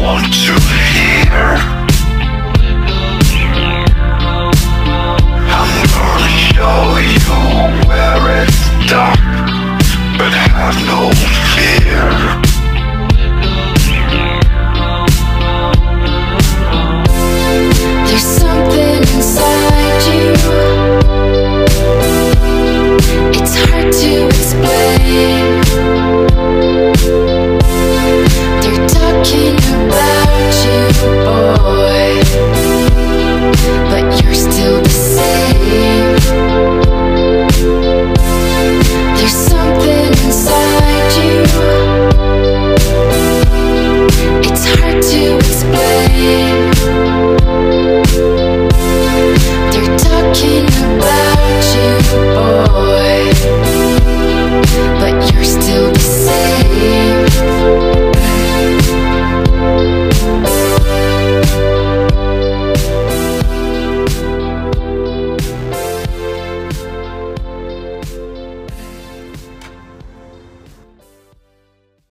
want to hear. They're talking about you, boy.